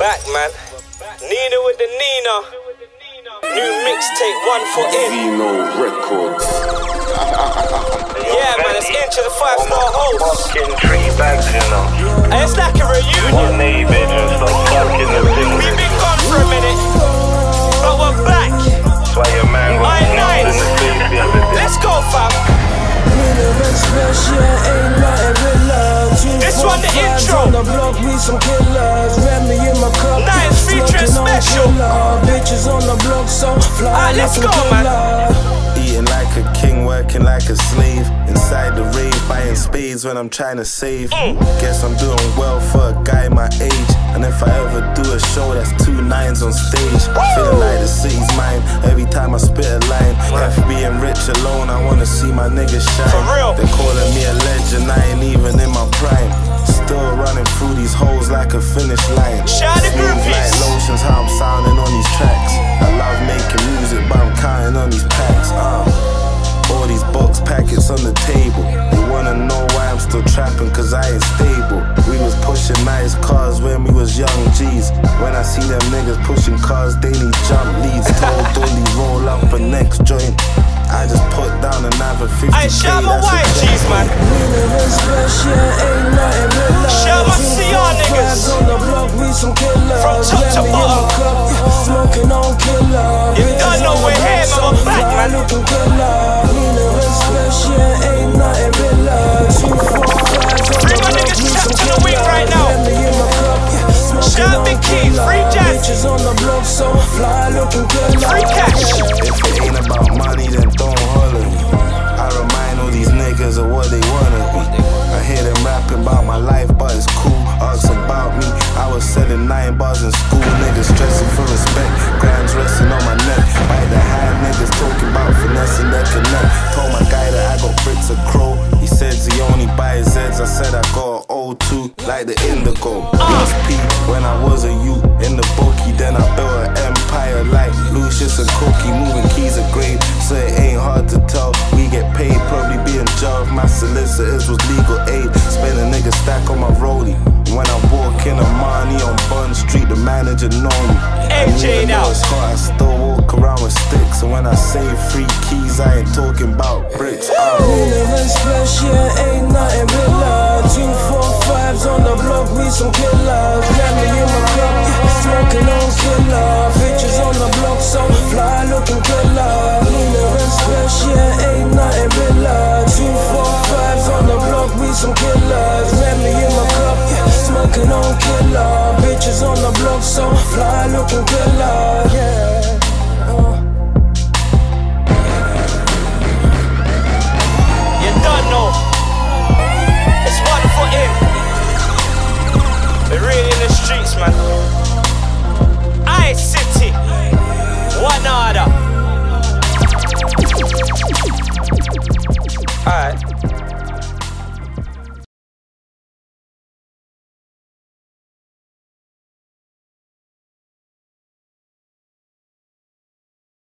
back, man. Nina with the Nina. New mixtape, one foot in. Zino Records. Yeah, man, it's into the five star host. Fucking three bags, you know. And it's like a reunion. One A bedroom, so fucking the thing. We've been gone for a minute, but we're back. That's why your man was in nice. the face the other day. Let's go, fam. Intro. On the block, we some killers. Remy in my cup. Nice Inside the rave, buying spades when I'm trying to save. Guess I'm doing well for a guy my age. And if I ever do a show, that's two nines on stage. Feeling like the city's mine every time I spit a line. F being rich alone, I wanna see my niggas shine. They're calling me a legend, I ain't even in my prime. Still running through these holes like a finish line. Smooth like lotions, how I'm sounding on these tracks. I love making music, but I'm counting on these packs. Uh. When I see them niggas pushing cars, they need jump leads. Told Dolly roll up a next joint. I just put down another 50 Hey, shout my white G's, man. Living special, ain't nothing real love. Shout out y'all niggas. the block, we some killers. From top to in my bottom. cup, Smoking on killer. You Bitches done know on the we're here, block, man. We're back, man. Rapping about my life, but it's cool. Ask about me. I was selling nine bars in school. Niggas stressing for respect. Grams resting on my neck. Bite the high niggas talking about finessing that connect. Told my guy that I got bricks of crow. He says he only buys Zeds. I said I got O2 like the indigo. Was P when I was a youth in the bookie. Then I built my solicitors was legal aid. Spend a nigga stack on my rollie. When I walk in a money on Bond Street, the manager know me. And AJ even now. though it's hot, I still walk around with sticks. And when I say free keys, I ain't talking about bricks.